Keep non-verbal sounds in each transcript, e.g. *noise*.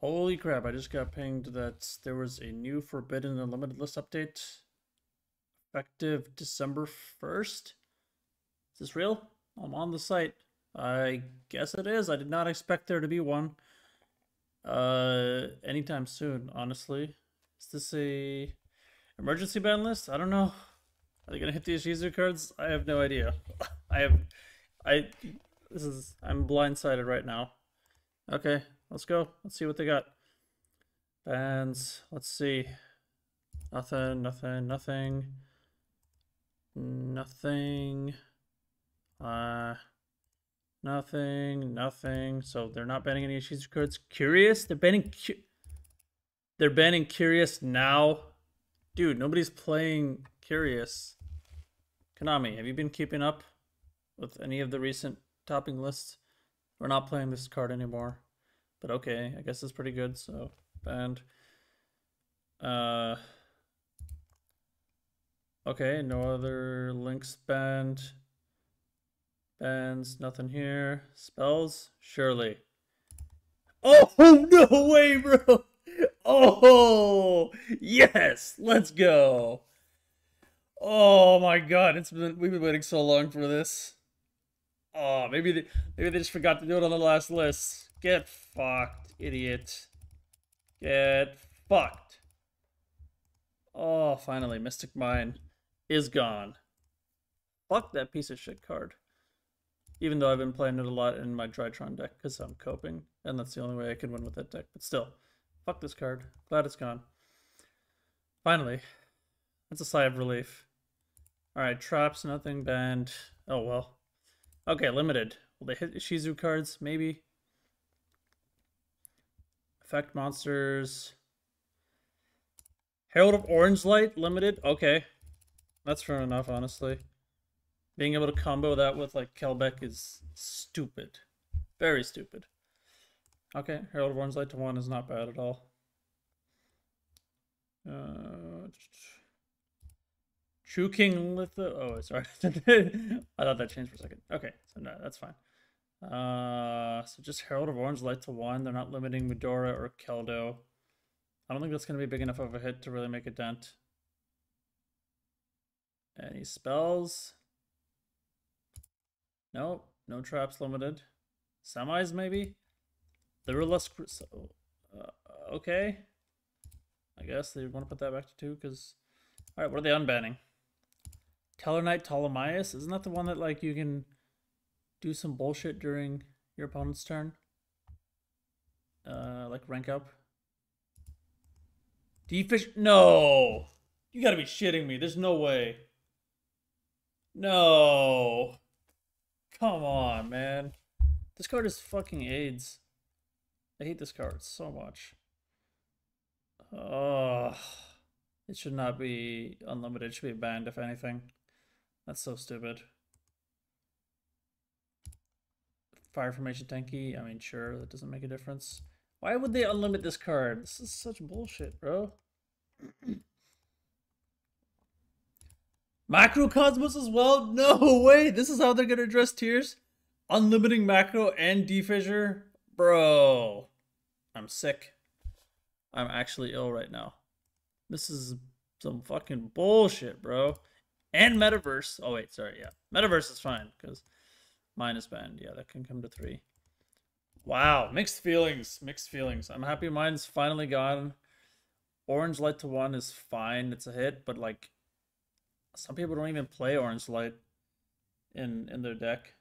Holy crap, I just got pinged that there was a new Forbidden Unlimited list update effective December 1st. Is this real? I'm on the site. I guess it is. I did not expect there to be one uh anytime soon, honestly. Is this a emergency ban list? I don't know. Are they gonna hit these Ishizu cards? I have no idea. *laughs* I have I this is I'm blindsided right now. Okay, let's go. Let's see what they got. Bands. Let's see. Nothing, nothing, nothing. Nothing. Uh nothing, nothing. So they're not banning any Ishizu cards. Curious? They're banning cu- They're banning Curious now. Dude, nobody's playing Curious. Konami, have you been keeping up with any of the recent topping lists? We're not playing this card anymore. But okay, I guess it's pretty good, so banned. Uh Okay, no other links banned. Bans, nothing here. Spells, surely. Oh *laughs* no way, bro! *laughs* Oh yes, let's go. Oh my god, it's been we've been waiting so long for this. Oh, maybe they maybe they just forgot to do it on the last list. Get fucked, idiot. Get fucked. Oh, finally, Mystic Mine is gone. Fuck that piece of shit card. Even though I've been playing it a lot in my Drytron deck because I'm coping, and that's the only way I can win with that deck. But still, fuck this card. Glad it's gone. Finally, that's a sigh of relief. Alright, traps, nothing banned. Oh well. Okay, limited. Will they hit Shizu cards? Maybe. Effect monsters. Herald of Orange Light, limited. Okay. That's fair enough, honestly. Being able to combo that with like Kelbek is stupid. Very stupid. Okay, Herald of Orange Light to one is not bad at all. Uh, True King Litho. Oh, sorry. *laughs* I thought that changed for a second. Okay, so no, that's fine. Uh, so just Herald of Orange Light to one. They're not limiting Mudora or Keldo. I don't think that's going to be big enough of a hit to really make a dent. Any spells? No, no traps limited. Semis maybe? there Literalist. Uh, okay. I guess they want to put that back to two because. Alright, what are they unbanning? Tellarknight Ptolemaeus? Isn't that the one that like you can do some bullshit during your opponent's turn? Uh, like rank up? D-Fish? No! You gotta be shitting me. There's no way. No. Come on, man. This card is fucking AIDS. I hate this card so much. Oh, it should not be unlimited. It should be banned, if anything. That's so stupid. Fire Formation Tenki, I mean, sure, that doesn't make a difference. Why would they unlimit this card? This is such bullshit, bro. *clears throat* Macrocosmos as well? *laughs* No way! This is how they're gonna address tiers? Unlimiting macro and D-Fissure? Bro. I'm sick. I'm actually ill right now. This is some fucking bullshit, bro. And Metaverse. Oh, wait, sorry, yeah. Metaverse is fine, because mine band. Yeah, that can come to three. Wow, mixed feelings. Mixed feelings. I'm happy mine's finally gone. Orange Light to one is fine. It's a hit, but like some people don't even play Orange Light in in their deck.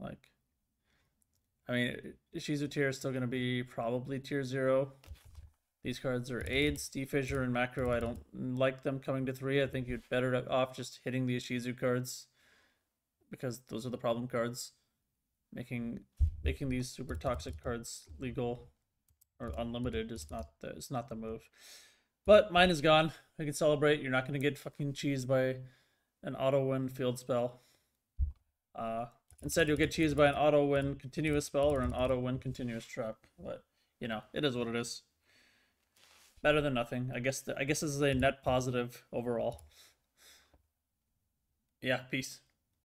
Like, I mean, Shizu tier is still going to be probably tier zero. These cards are aids, D-Fissure, and macro. I don't like them coming to three. I think you're better off just hitting the Ishizu cards because those are the problem cards. Making making these super toxic cards legal or unlimited is not the is not the move. But mine is gone. I can celebrate. You're not going to get fucking cheesed by an auto win field spell. Uh, instead, you'll get cheesed by an auto win continuous spell or an auto win continuous trap. But you know, it is what it is. Better than nothing. I guess. The, I guess this is a net positive overall. Yeah. Peace.